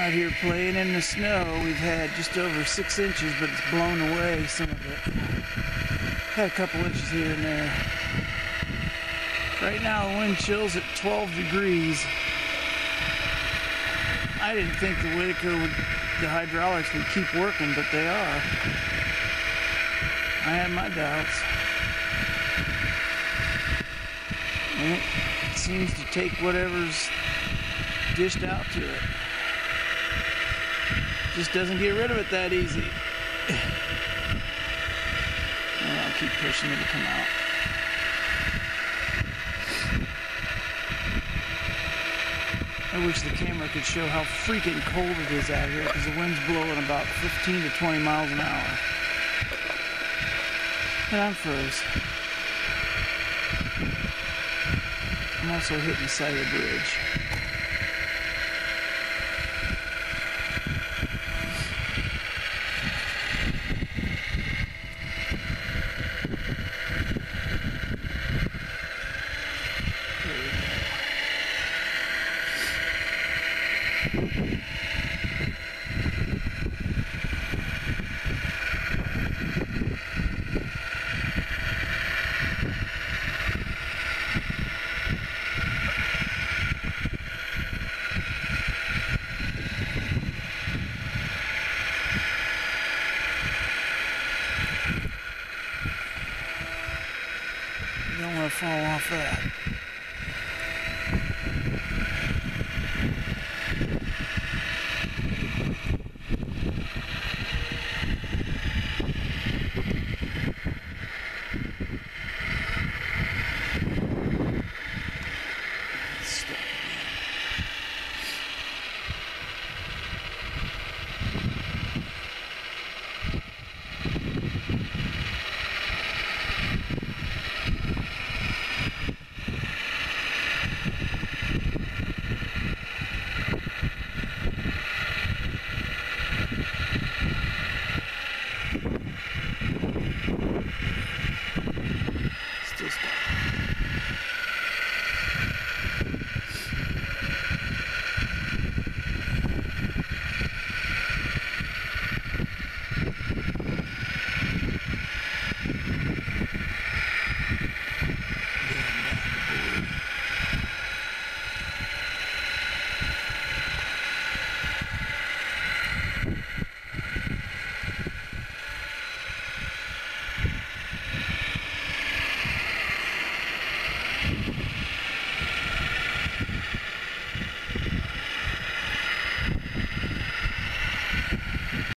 out here playing in the snow. We've had just over six inches, but it's blown away some of it. Had a couple inches here and there. Right now, the wind chill's at 12 degrees. I didn't think the Wedico would, the hydraulics would keep working, but they are. I had my doubts. And it seems to take whatever's dished out to it. Just doesn't get rid of it that easy. And I'll keep pushing it to come out. I wish the camera could show how freaking cold it is out here because the wind's blowing about 15 to 20 miles an hour. And I'm froze. I'm also hitting the side of the bridge. Don't want to fall off that.